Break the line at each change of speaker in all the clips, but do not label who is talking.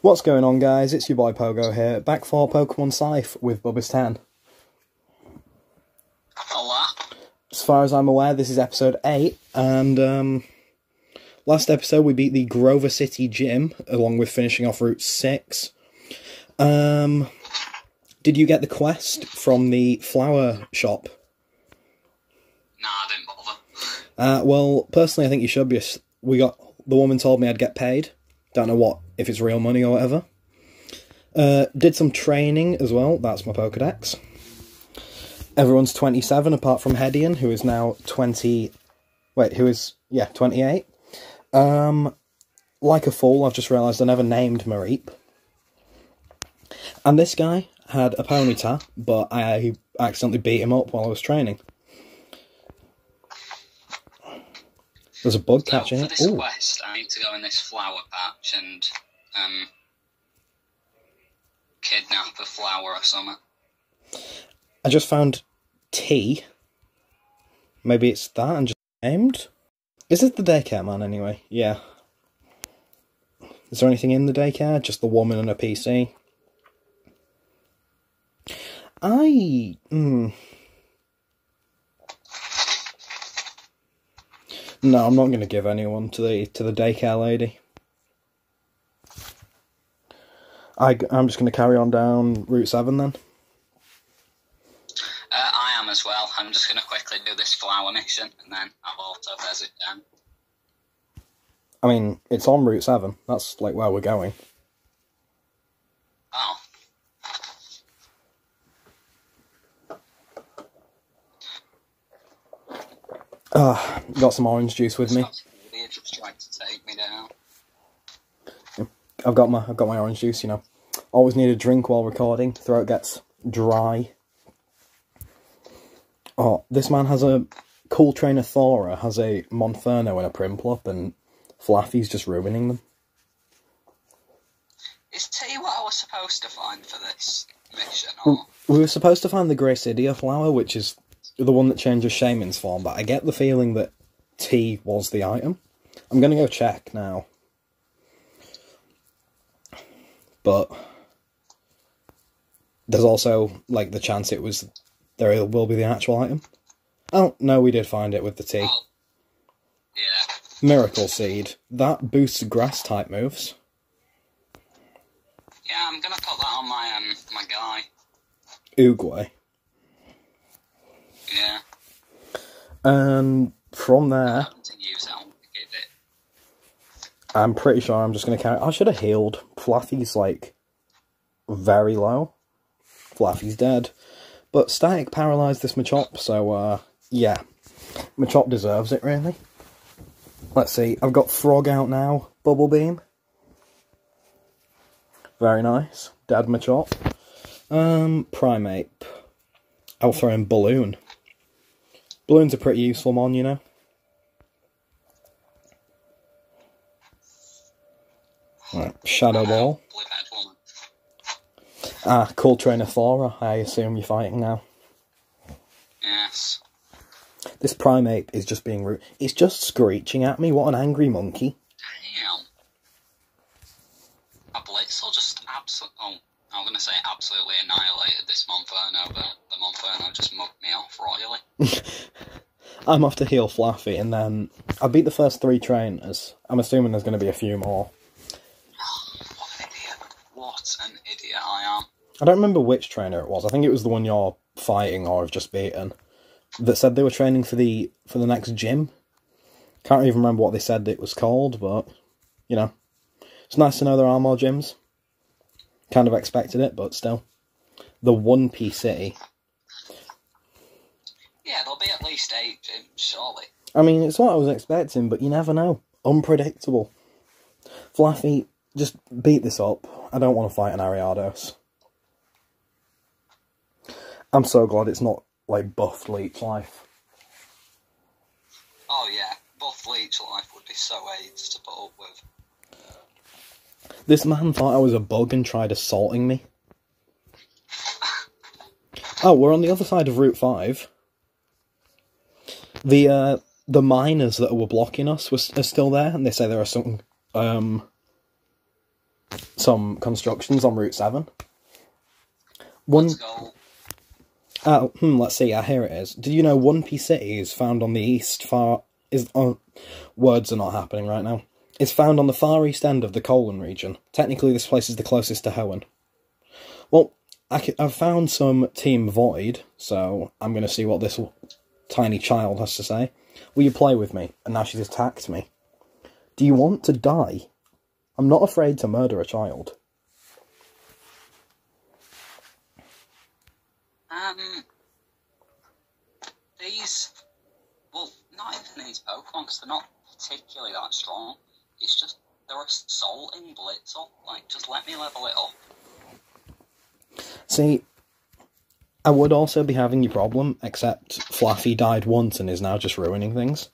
What's going on, guys? It's your boy Pogo here, back for Pokemon Saiph with Bubbis 10.
Hola.
As far as I'm aware, this is episode 8, and um, last episode we beat the Grover City Gym, along with finishing off Route 6. Um, did you get the quest from the flower shop?
Nah, I didn't bother.
Uh, well, personally, I think you should be. We got the woman told me I'd get paid. Don't know what if it's real money or whatever. Uh, did some training as well. That's my Pokedex. Everyone's twenty seven apart from Hedian, who is now twenty. Wait, who is yeah twenty eight. Um, like a fool, I've just realised I never named Mareep. And this guy had a Ponyta, but I accidentally beat him up while I was training. There's a bug catching
for
it.
this
Ooh.
quest, I need to go in this flower patch and um kidnap a flower or something.
I just found T. Maybe it's that and just named. Is it the daycare man anyway? Yeah. Is there anything in the daycare? Just the woman and a PC. I. Hmm. No, I'm not going to give anyone to the to the daycare lady. I, I'm just going to carry on down Route 7 then.
Uh, I am as well. I'm just gonna quickly do this flower mission and then I'll auto visit down.
I mean, it's on Route 7. That's like where we're going.
Oh.
Ah, got some orange juice with me.
Just tried to take me down.
I've got my I've got my orange juice, you know. Always need a drink while recording. Throat gets dry. Oh, this man has a cool trainer Thora has a Monferno and a Prinplup and Flaaffy's just ruining them.
Is T what I was supposed to find for this mission or
We were supposed to find the Gracidea flower, which is the one that changes Shaymin's form, but I get the feeling that T was the item. I'm gonna go check now. But there's also like the chance it was there will be the actual item. Oh no, we did find it with the T.
Oh. Yeah.
Miracle Seed. That boosts grass type moves.
Yeah, I'm gonna put that on my um my guy.
Oogway.
Yeah.
And from there
To use it, I'll give it.
I'm pretty sure I'm just going to carry. I should have healed. Fluffy's like very low. Fluffy's dead. But Static paralysed this Machop, so uh, yeah. Machop deserves it, really. Let's see. I've got Frog out now. Bubble Beam. Very nice. Dead Machop. Um, Primeape. I'll throw in Balloon. Balloon's a pretty useful mon, you know. Right, Shadow Ball. Ah, cool trainer Thora, I assume you're fighting now.
Yes.
This Primeape is just being rude. It's just screeching at me. What an angry monkey.
Damn. A Blitzle just absolutely. Oh, I'm gonna say absolutely annihilated this Monferno, but the Monferno just mugged me off royally.
I'm off to heal Fluffy, and then I beat the first three trainers. I'm assuming there's going to be a few more.
What an idiot. What an idiot I
don't remember which trainer it was. I think it was the one you're fighting or have just beaten. That said they were training for the for the next gym. Can't even remember what they said it was called, but you know, it's nice to know there are more gyms. Kind of expected it, but still, the One Piece City.
Yeah, there'll be at least eight gyms, surely.
I mean, it's what I was expecting, but you never know. Unpredictable. Fluffy, just beat this up. I don't want to fight an Ariados. I'm so glad it's not like buffed Leech Life.
Oh yeah, buff Leech Life would be so AIDS to put up with.
This man thought I was a bug and tried assaulting me. Oh, we're on the other side of Route 5. The, uh, the miners that were blocking us were, are still there, and they say there are some, um, some constructions on Route 7. One. Oh, hmm, let's see, ah, here it is. Did you know One Piece City is found on the east far, is, oh, words are not happening right now. It's found on the far east end of the Colon region. Technically, this place is the closest to Hoenn. Well, I I've found some Team Void, so I'm going to see what this tiny child has to say. Will you play with me? And now she's attacked me. Do you want to die? I'm not afraid to murder a child.
Um, these, well, not even these Pokemon, because they're not particularly that strong. It's just they're assaulting Blitzle. Like, just let me level it up.
See, I would also be having your problem, except Flaaffy died once and is now just ruining things.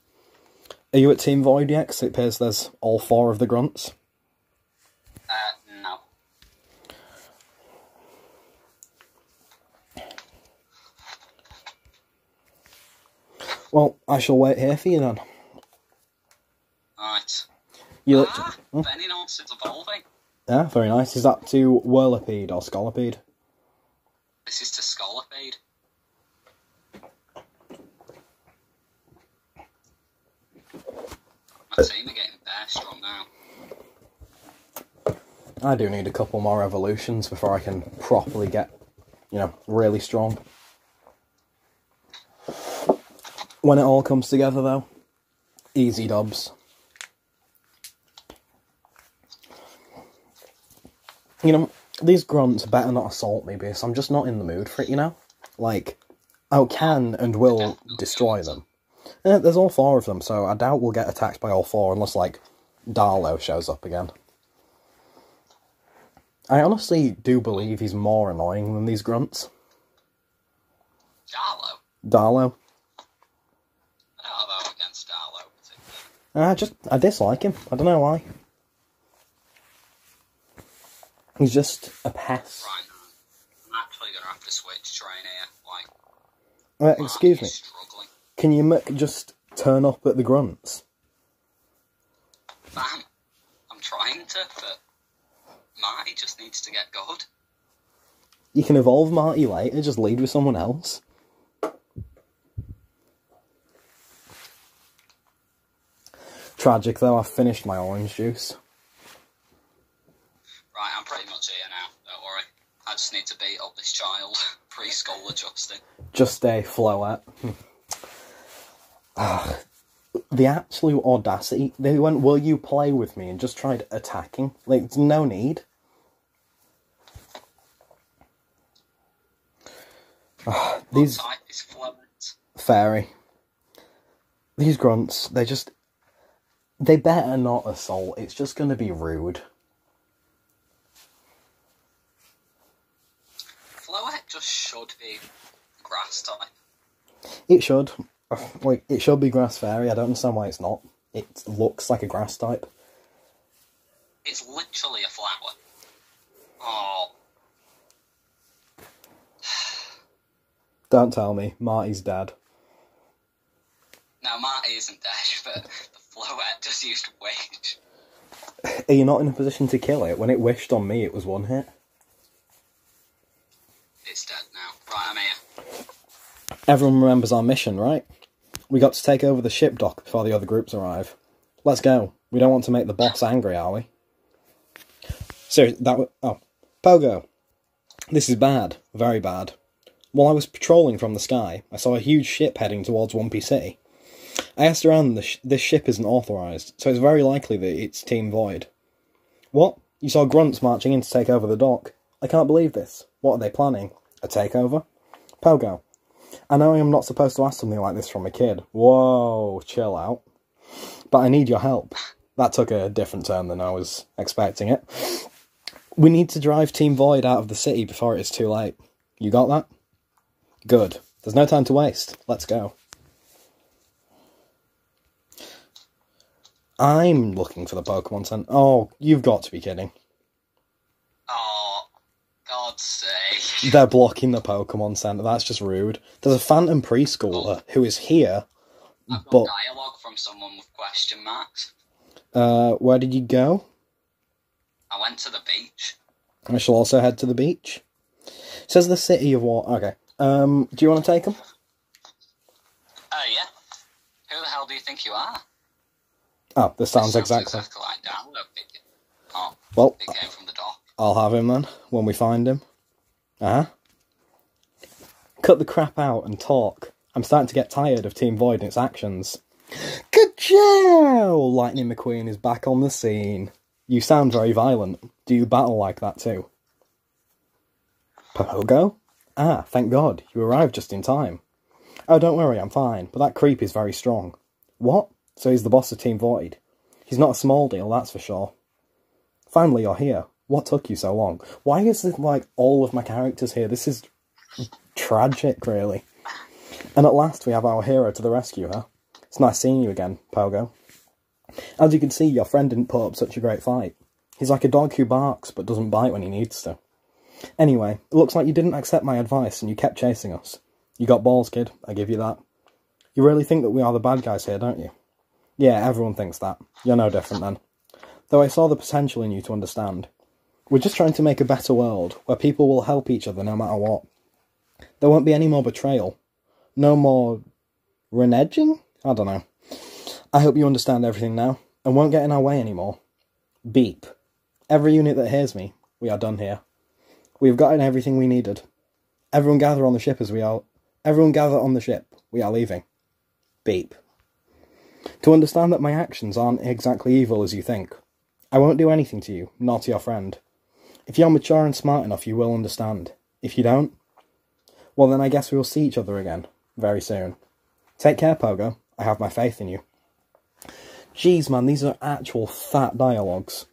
Are you at Team Void yet? 'Cause it appears there's all four of the grunts.
Uh, no.
Well, I shall wait here for you then.
Right.
You look.
Ah,
Hmm?
Evolving.
Yeah, very nice. Is that to Whirlipede or Scolipede?
This is to Scolipede. My team are getting bare strong now.
I do need a couple more evolutions before I can properly get, you know, really strong. When it all comes together, though, easy dubs. You know, these grunts better not assault me because I'm just not in the mood for it, you know? Like, I can and will destroy them. Eh, there's all four of them, so I doubt we'll get attacked by all four unless, like, Darlow shows up again. I honestly do believe he's more annoying than these grunts.
Darlow.
Darlow.
I don't know against Darlow particularly.
I just I dislike him. I don't know why. He's just a pest.
Right I'm actually gonna have to switch train here. Like,
Uh, excuse me.
Struggling.
Can you m- just turn up at the grunts?
Bam. I'm trying to, but Marty just needs to get good.
You can evolve Marty later. Just lead with someone else. Tragic though. I've finished my orange juice.
Right, I'm pretty much here now. Don't worry. I just need to beat up this child. Preschool adjusting.
Just a float. Ah, the absolute audacity. They went, "Will you play with me?" and just tried attacking. Like, there's no need. Ah,
What
these fairy. These grunts, they just. They better not assault. It's just going to be rude.
Floette just should be grass type.
It should. Like, it should be grass fairy. I don't understand why it's not. It looks like a grass type.
It's literally a flower. Oh,
Don't tell me. Marty's dad.
Now Marty isn't dead, but the Floette just used to wage.
Are you not in a position to kill it? When it wished on me, it was one hit.
It's dead now. Right, I'm here.
Everyone remembers our mission, right? We got to take over the ship dock before the other groups arrive. Let's go. We don't want to make the boss angry, are we? Seriously, that was. Oh. Pogo. This is bad. Very bad. While I was patrolling from the sky, I saw a huge ship heading towards One Piece City. I asked around, sh- this ship isn't authorised, so it's very likely that it's Team Void. What? You saw grunts marching in to take over the dock? I can't believe this. What are they planning? A takeover? Pogo. I know I'm not supposed to ask something like this from a kid. Whoa, chill out. But I need your help. That took a different turn than I was expecting it. We need to drive Team Void out of the city before it's too late. You got that? Good. There's no time to waste. Let's go. I'm looking for the Pokemon Center. Oh, you've got to be kidding.
Oh, God's sake.
They're blocking the Pokemon Center. That's just rude. There's a Phantom preschooler who is here.
I've got
But-
dialogue from someone with question marks.
Uh, where did you go?
I went to the beach.
I shall also head to the beach. It says the city of water. Okay. Um, do you want to take them?
Uh, yeah. Who the hell do you think you are?
Oh, this sounds
Sounds
exactly.
exactly like oh,
Well,
it came from the dock.
I'll have him then when we find him. Uh huh. Cut the crap out and talk. I'm starting to get tired of Team Void and its actions. Ka-chow! Lightning McQueen is back on the scene. You sound very violent. Do you battle like that too? Pogo? Ah, thank God, you arrived just in time. Oh, don't worry, I'm fine, but that creep is very strong. What? So he's the boss of Team Void. He's not a small deal, that's for sure. Finally, you're here. What took you so long? Why is it like all of my characters here? This is tragic, really. And at last, we have our hero to the rescue, huh? It's nice seeing you again, Pogo. As you can see, your friend didn't put up such a great fight. He's like a dog who barks but doesn't bite when he needs to. Anyway, it looks like you didn't accept my advice and you kept chasing us. You got balls, kid, I give you that. You really think that we are the bad guys here, don't you? Yeah, everyone thinks that. You're no different then. Though I saw the potential in you to understand. We're just trying to make a better world, where people will help each other no matter what. There won't be any more betrayal. No more... reneging? I don't know. I hope you understand everything now, and won't get in our way anymore. Beep. Every unit that hears me, we are done here. We have gotten everything we needed. Everyone gather on the ship as we are... Everyone gather on the ship. We are leaving. Beep. To understand that my actions aren't exactly evil as you think. I won't do anything to you, nor to your friend. If you're mature and smart enough, you will understand. If you don't, well then I guess we will see each other again, very soon. Take care, Pogo. I have my faith in you. Jeez, man, these are actual fat dialogues.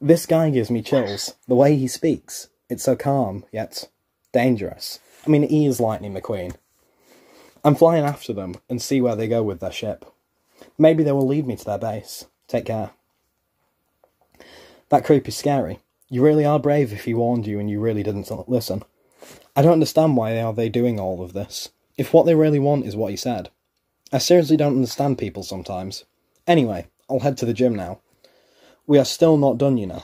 This guy gives me chills. The way he speaks, it's so calm, yet dangerous. I mean, he is Lightning McQueen. I'm flying after them and see where they go with their ship. Maybe they will lead me to their base. Take care. That creep is scary. You really are brave if he warned you and you really didn't listen. I don't understand why are they doing all of this. If what they really want is what he said. I seriously don't understand people sometimes. Anyway, I'll head to the gym now. We are still not done, you know.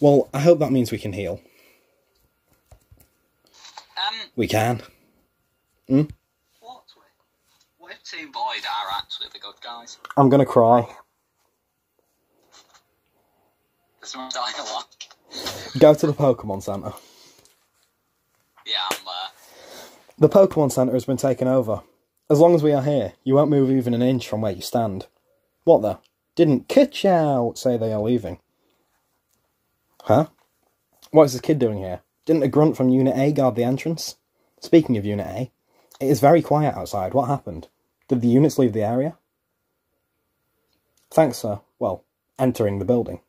Well, I hope that means we can heal.
Um,
We can. Hmm?
what? What if Team Void are the good guys?
I'm gonna cry.
There's no dialogue.
Go to the Pokemon Center.
Yeah, I'm there.
The Pokemon Center has been taken over. As long as we are here, you won't move even an inch from where you stand. What the? Didn't Kitchow say they are leaving? Huh? What is this kid doing here? Didn't a grunt from Unit A guard the entrance? Speaking of Unit A, it is very quiet outside. What happened? Did the units leave the area? Thanks, sir. Well, entering the building.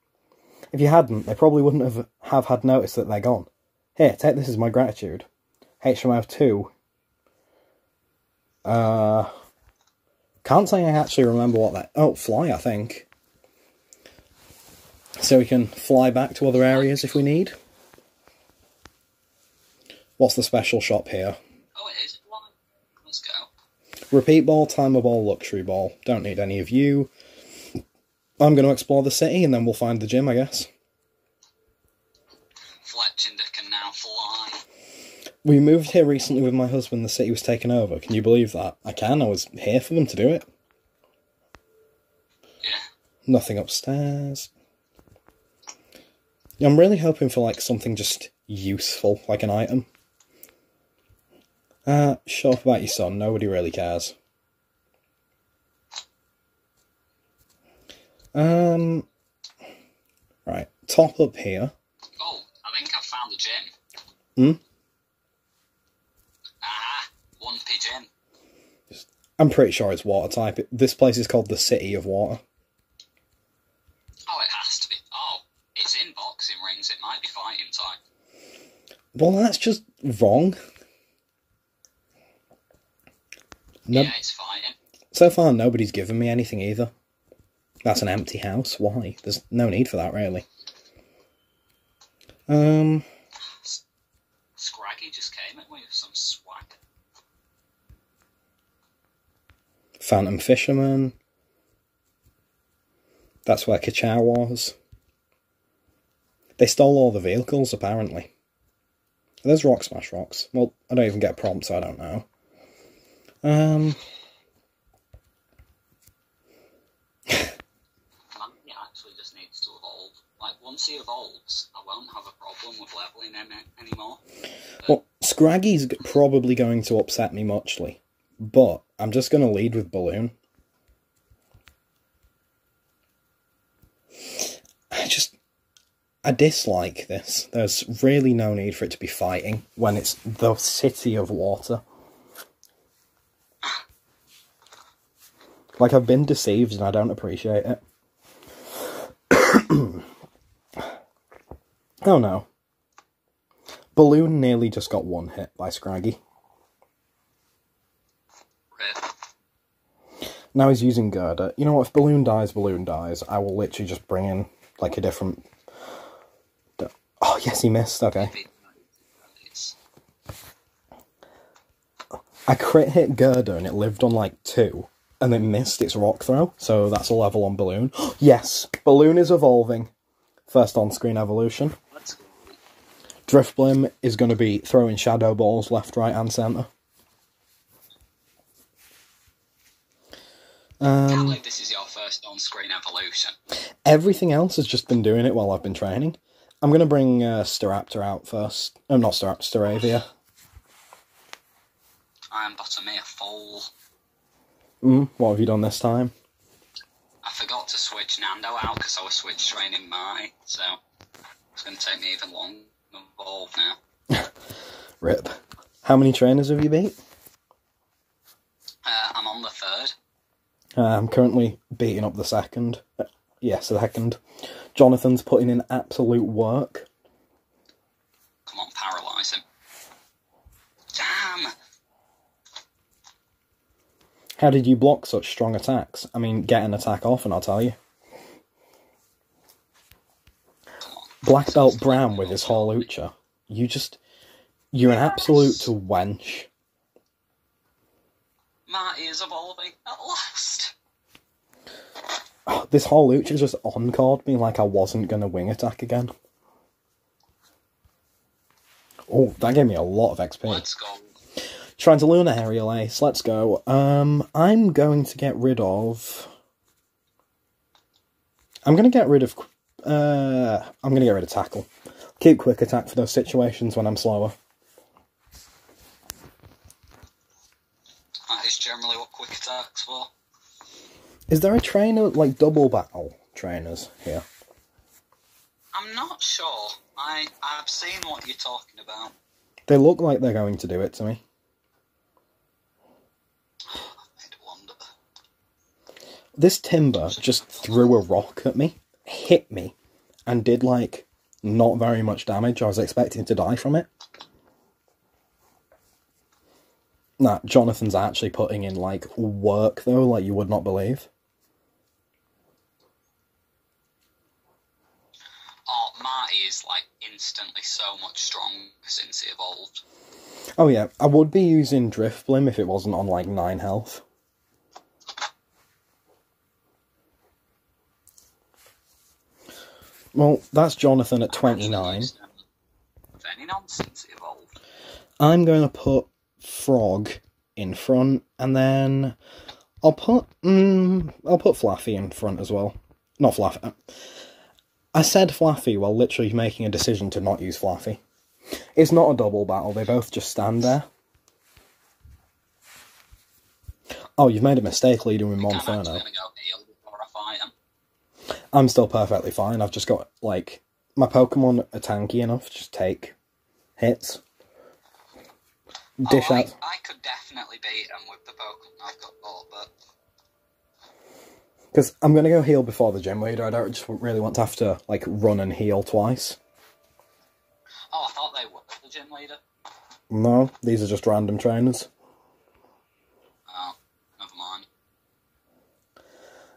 If you hadn't, they probably wouldn't have, have had notice that they're gone. Here, take this as my gratitude. HMO 2. Uh, can't say I actually remember what that. Oh, fly, I think. So we can fly back to other areas if we need. What's the special shop here?
Oh, it is.
Repeat ball, timer ball, luxury ball. Don't need any of you. I'm going to explore the city and then we'll find the gym, I guess.
Fletchinder can now fly.
We moved here recently with my husband. The city was taken over. Can you believe that? I can. I was here for them to do it.
Yeah.
Nothing upstairs. I'm really hoping for like something just useful, like an item. Uh, shut up about your son. Nobody really cares. Um, right. Top up here.
Oh, I think I've found the gym.
Hmm?
Ah, one pigeon.
I'm pretty sure it's water type. This place is called the City of Water.
Oh, it has to be. Oh, it's in boxing rings. It might be fighting time.
Well, that's just wrong. No,
Yeah, it's fighting.
so far nobody's given me anything either. That's an empty house. Why? There's no need for that, really. Um,
Scraggy just came at me with some swag.
Phantom Fisherman. That's where Kachow was. They stole all the vehicles, apparently. There's Rock Smash Rocks. Well, I don't even get prompts, so I don't know. Um,
actually just needs to evolve. Like, once he evolves, I won't have a problem with leveling him anymore.
well, Scraggy's probably going to upset me muchly, but I'm just going to lead with Balloon. I just. I dislike this. There's really no need for it to be fighting when it's the city of water. Like, I've been deceived and I don't appreciate it. oh no. Balloon nearly just got one hit by Scraggy. Now he's using Girder. You know what? If Balloon dies, Balloon dies. I will literally just bring in like a different. Oh yes, he missed. Okay,
If it- it's-
I crit hit Girder and it lived on like two, and it missed its rock throw. So that's a level on Balloon. yes, Balloon is evolving. First on-screen evolution. Drifblim is going to be throwing shadow balls left, right, and centre.
Can't
Um,
believe this is your first on-screen evolution.
everything else has just been doing it while I've been training. I'm going to bring uh, Staraptor out first. Oh, not Staraptor, Staravia.
I am but a mere fool.
Mm, what have you done this time?
I forgot to switch Nando out because I was switch training Marty, so it's going to take me even longer to evolve now.
Rip. How many trainers have you beat?
Uh, I'm on the third.
Uh, I'm currently beating up the second. Uh, yes, the second. Jonathan's putting in absolute work.
Come on, paralyze him. Damn!
How did you block such strong attacks? I mean, get an attack off and I'll tell you. Black Belt Brown with his Hawlucha. You just. You're an absolute wench.
Marty is evolving at last.
Oh, this Hawlucha just on-called me like I wasn't going to wing attack again. Oh, that gave me a lot of XP.
Let's go.
Trying to Luna Aerial Ace, let's go. Um, I'm going to get rid of. I'm going to get rid of. Uh, I'm going to get rid of Tackle. Keep Quick Attack for those situations when I'm slower.
That is generally what quick attacks for.
Is there a trainer, like double battle trainers here?
I'm not sure. I I've seen what you're talking about.
They look like they're going to do it to me.
I'd wonder.
This Timburr just threw a rock at me, hit me, and did like not very much damage. I was expecting to die from it. Nah, Jonathan's actually putting in like work though, like you would not believe.
Oh, Marty is like instantly so much stronger since he evolved.
Oh yeah, I would be using Drifblim if it wasn't on like nine health. Well, that's Jonathan at twenty nine.
If any nonsense evolved.
I'm going to put Frog in front, and then I'll put mm, I'll put Fluffy in front as well. Not Fluffy. I said Fluffy while literally making a decision to not use Fluffy. It's not a double battle; they both just stand there. Oh, you've made a mistake leading with Monferno.
gonna go heal before I fight him.
I'm still perfectly fine. I've just got like my Pokemon are tanky enough to just take hits. Dish
oh, I,
out.
I could definitely beat him with the Pokemon I've got but
Because I'm going to go heal before the gym leader. I don't just really want to have to, like, run and heal twice.
oh, I thought they were the gym leader.
No, these are just random trainers.
Oh, never mind.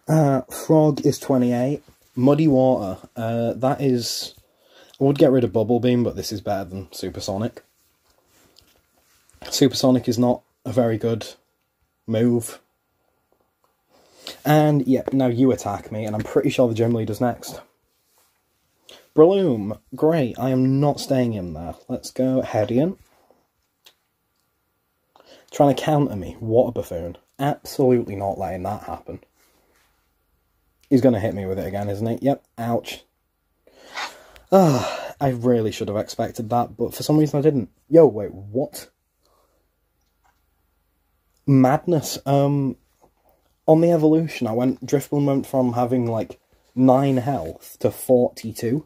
Uh, Frog is 28. Muddy Water, uh, that is... I would get rid of Bubble Beam, but this is better than Supersonic. Supersonic is not a very good move. And, yeah, now you attack me, and I'm pretty sure the gym leader's next. Breloom, great. I am not staying in there. Let's go Hedian. Trying to counter me. What a buffoon. Absolutely not letting that happen. He's going to hit me with it again, isn't he? Yep, ouch. Ah, I really should have expected that, but for some reason I didn't. Yo, wait, what? Madness. Um, on the evolution, I went, Drifblim went from having like 9 health to 42.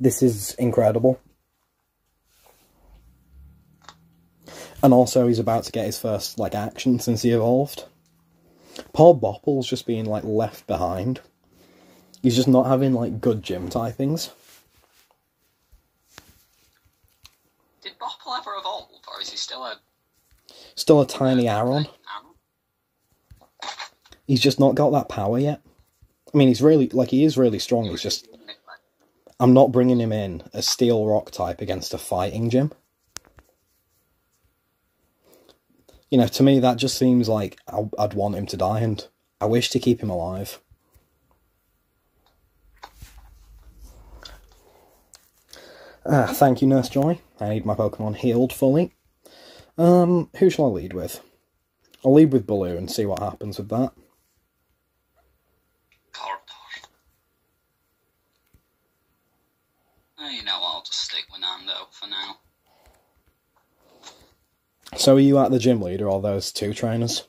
This is incredible. And also, he's about to get his first, like, action since he evolved. Poor Bopple's just being, like, left behind. He's just not having, like, good gym typings.
Did Bopple ever evolve, or is he still a
Still a tiny Aron.
Aaron?
He's just not got that power yet. I mean, he's really, like, he is really strong. He's just, I'm not bringing him in a steel rock type against a fighting gym. You know, to me, that just seems like I'd want him to die, and I wish to keep him alive. Ah, thank you, Nurse Joy. I need my Pokemon healed fully. Um, who shall I lead with? I'll lead with Baloo and see what happens with that.
You know I'll just stick with Nando for now.
So are you at the gym leader or those two trainers?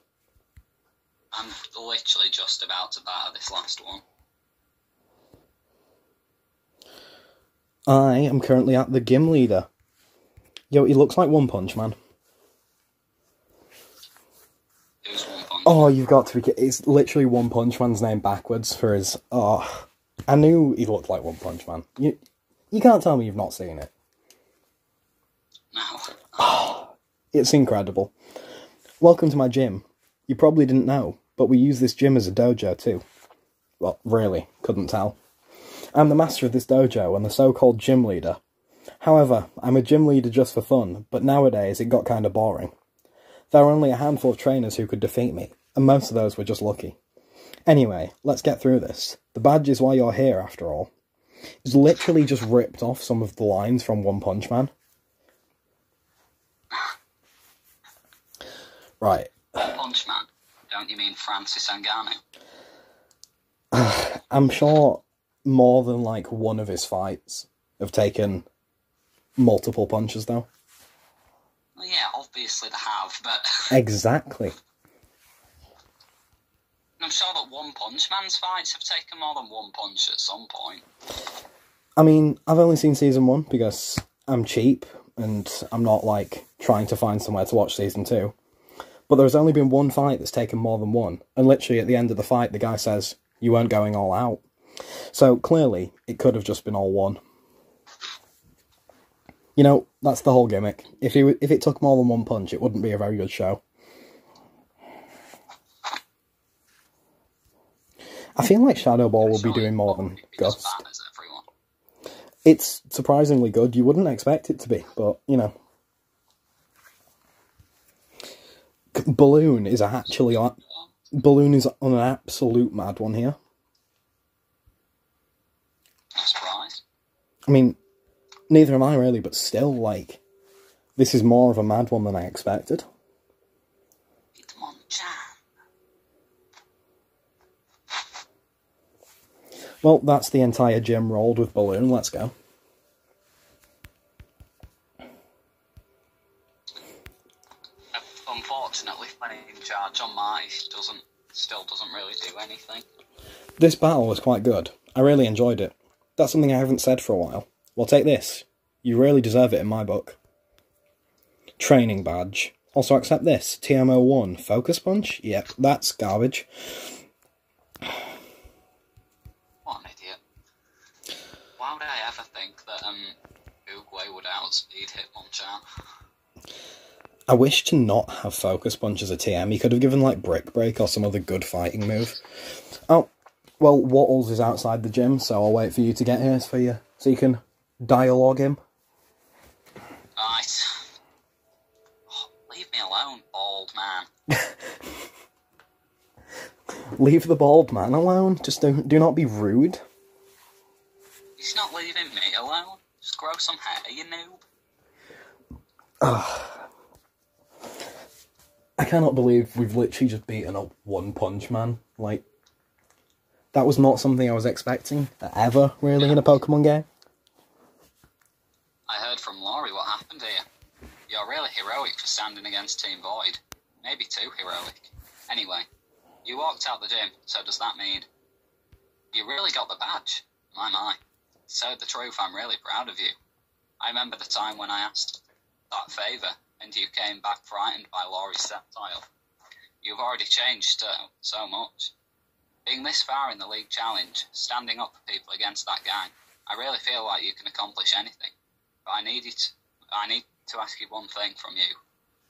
I'm literally just about to battle this last one.
I am currently at the gym leader. Yo, he looks like One Punch Man.
Who's one punch?
Oh, you've got to be. It's literally One Punch Man's name backwards for his. Oh, I knew he looked like One Punch Man. You, you can't tell me you've not seen it.
No. Oh.
It's incredible. Welcome to my gym. You probably didn't know, but we use this gym as a dojo too. Well, really, couldn't tell. I'm the master of this dojo and the so-called gym leader. However, I'm a gym leader just for fun, but nowadays it got kind of boring. There were only a handful of trainers who could defeat me, and most of those were just lucky. Anyway, let's get through this. The badge is why you're here, after all. It's literally just ripped off some of the lines from One Punch Man. Right,
Punch Man. Don't you mean Francis Ngannou?
I'm sure more than like one of his fights have taken multiple punches, though.
Well, yeah, obviously they have, but
Exactly.
I'm sure that One Punch Man's fights have taken more than one punch at some point.
I mean, I've only seen season one because I'm cheap and I'm not like trying to find somewhere to watch season two. But there's only been one fight that's taken more than one, and literally at the end of the fight, the guy says, You weren't going all out. So clearly, it could have just been all one. You know, that's the whole gimmick. If he, if it took more than one punch, it wouldn't be a very good show. I feel like Shadow Ball will be doing more than
everyone.
It's surprisingly good. You wouldn't expect it to be, but you know. Balloon is actually on, Balloon is on an absolute mad one here.
I'm.
I mean, neither am I really, but still, like, this is more of a mad one than I expected.
Hitmonchan.
Well, that's the entire gym rolled with Balloon. Let's go.
Still doesn't really do anything.
This battle was quite good. I really enjoyed it. That's something I haven't said for a while. Well, take this. You really deserve it in my book. Training badge. Also, accept this. TMO1. Focus punch? Yep, that's garbage.
What an idiot. Why would I ever think that um Oogway would outspeed Hitmonchan?
I wish to not have focus punch as a TM. He could have given, like, Brick Break or some other good fighting move. Oh, well, Wattles is outside the gym, so I'll wait for you to get here for you, so you can dialogue him.
Right. Oh, leave me alone, bald man.
Leave the bald man alone. Just do, do not be rude.
He's not leaving me alone. Just grow some hair, you noob.
I cannot believe we've literally just beaten up one punch man. Like, that was not something I was expecting ever, really, in a Pokemon game.
I heard from Laurie what happened here. You're really heroic for standing against Team Void. Maybe too heroic. Anyway, you walked out the gym, so does that mean you really got the badge? My my. Tell the truth, I'm really proud of you. I remember the time when I asked that favour, and you came back frightened by Laurie's style. You've already changed so, so much. Being this far in the league challenge, standing up for people against that gang, I really feel like you can accomplish anything. But I need it. I need to ask you one thing from you,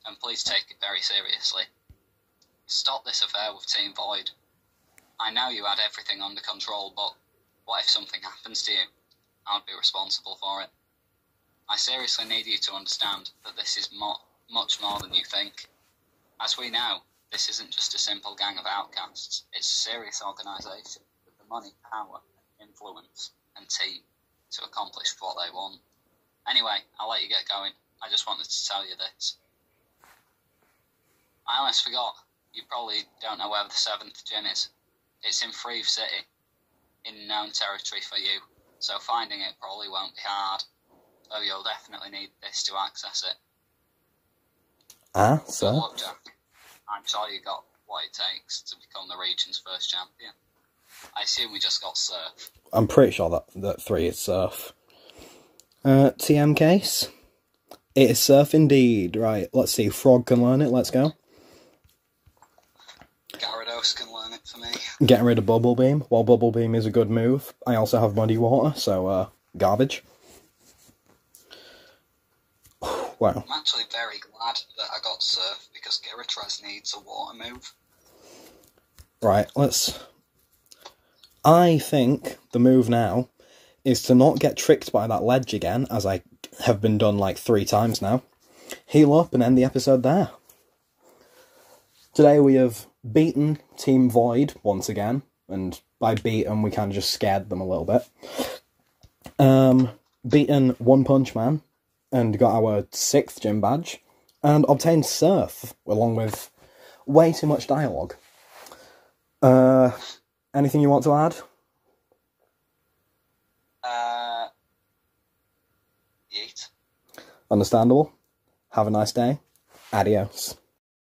and please take it very seriously. Stop this affair with Team Void. I know you had everything under control, but what if something happens to you? I would be responsible for it. I seriously need you to understand that this is mo- much more than you think. As we know, this isn't just a simple gang of outcasts, it's a serious organisation with the money, power, influence, and team to accomplish what they want. Anyway, I'll let you get going. I just wanted to tell you this. I almost forgot. You probably don't know where the seventh gym is. It's in Freve City, in known territory for you, so finding it probably won't be hard. Though you'll definitely need this to access it.
Ah.
Jack. I'm sure you got what it takes to become the region's first champion. I assume we just got Surf.
I'm pretty sure that, that 3 is Surf. Uh, TM case? It is Surf indeed. Right, let's see. Frog can learn it. Let's go.
Gyarados can learn it for me.
Getting rid of Bubble Beam. While Bubble Beam is a good move, I also have Muddy Water, so, uh, garbage. Wow.
I'm actually very glad that I got Surf because Gyarados needs a water move.
Right, let's. I think the move now is to not get tricked by that ledge again, as I have been done like three times now. Heal up and end the episode there. Today we have beaten Team Void once again, and by beaten we kind of just scared them a little bit. Um, beaten One Punch Man and got our sixth gym badge, and obtained Surf along with way too much dialogue. Uh, anything you want to add?
Uh, yeet.
Understandable. Have a nice day. Adios.